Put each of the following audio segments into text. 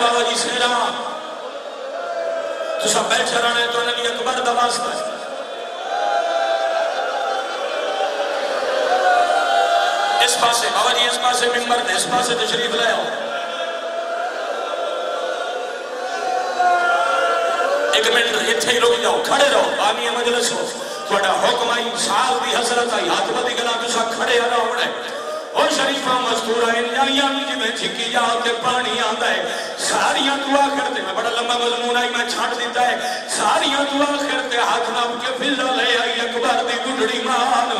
بابا جی سیرا تو سب بیٹھ رہنے تو نبی اکبر دواز کا اس پاسے، بابا جی اس پاسے ممبر دے، اس پاسے تشریف لے آؤ ایک منٹ، اتھے ہی رک جاؤ، کھڑے رہو بانی مجلس ہو۔ تھوڑا حکم آئی، سال دی حضرت آئی، ہاتھ بدی گلا تو سا کھڑے آنا ہونے او شریفہ مستورہ انجائیاں جی میں چھکی جاؤ تے پانی آندہ ہے۔ ساریاں دعا کرتے میں بڑا لمبا مضمون آئی، میں چھاٹ دیتا ہے۔ ساریاں دعا کرتے ہاتھ نام کے فضا لے آئی، اکبر دی گڑڑی مان۔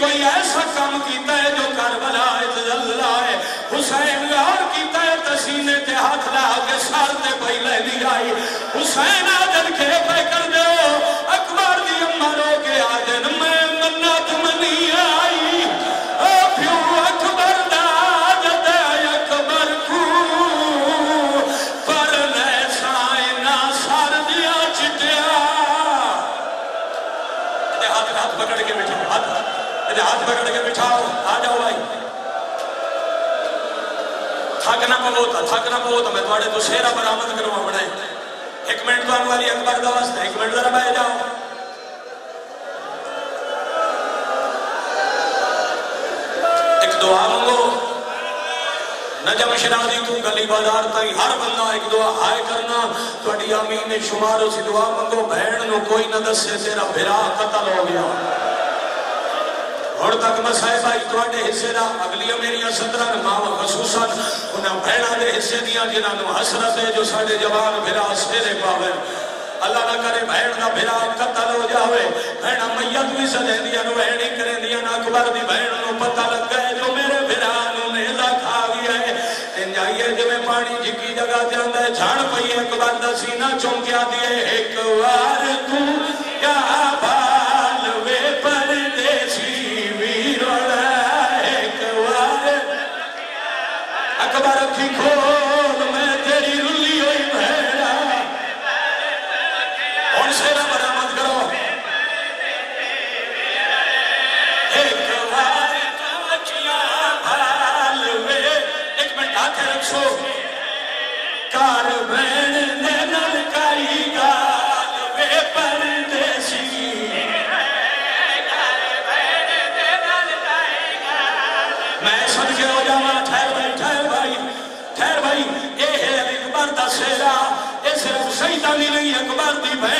کوئی ایسا کام کیتا ہے جو کربلا ہے زلزلہ ہے؟ حسین غار کیتا ہے تسینے تے ہاتھ لا کے سار تے پہلے دی آئی۔ حسین آدن کے پہ کر دے اکبر دی امہ رو کے آدن میں منت منی آئی۔ او پیو اکبر پکڑ کے بٹھاؤ ہاتھ پکڑ کے بٹھاؤ آ جاؤ بھائی۔ تھک نہ پوتا تھک نہ پوتا میں تھوڑے تو شیرہ برآمد کروں اپنے ایک منٹ تو والی اکبر دا واسطہ ایک منٹ ذرا بیٹھ جاؤ۔ ایک دعا منگو نجم شرادی تو گلی بازار تائی، ہر بندہ ایک دعا ہائے کرنا۔ توڑی آمین شمار اسی دعا منگو بہن نو کوئی نہ دس سے تیرا بھرا قتل ہو گیا۔ اور تک مسائے بھائی توڑے حصے دا اگلی میری صدرہ ماں خصوصاً انہیں بہنہ دے حصے دیا جنہاں حسرت ہے جو ساڑے جوان بھرا سیرے پاوے اللہ نہ کرے بہن کا بھرا قتل ہو جاوے بہنہ میت بھی سجے دیا نو بہنی کرے دیا نا اکبر دی بہن نو پتہ لگ گئے جو میرے بھرا نو نیزہ کھا گیا ہے انجائیے جو میں پانی جھکی جگہ جاندہ ہے جھاڑ پئی اکبر دا سینہ چونکیا دیئے ایک وار تو یا بال میں صدقے ہو جاوا ٹھہر خیر بھائی، اے ہے علی اکبر دا سیرا، اے صرف سیدہ نہیں اکبر دی بھائی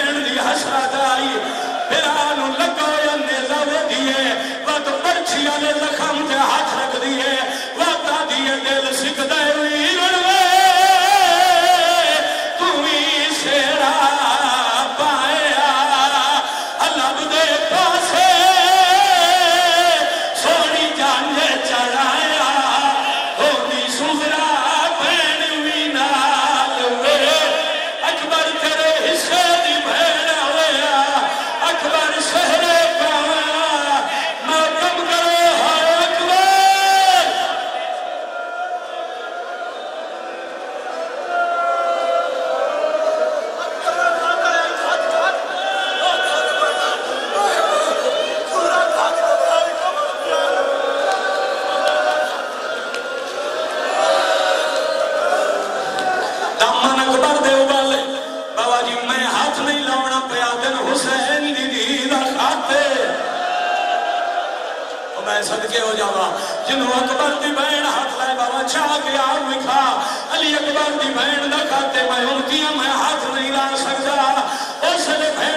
میں صدقے ہو جاوا جنہوں اکبر دی بہن ہاتھ لائے بابا چاہ کے آگ وکھا۔ علی اکبر دی بہن دا کھاتے، میں ان کی میں ہاتھ نہیں لا سکتا۔ اس لیے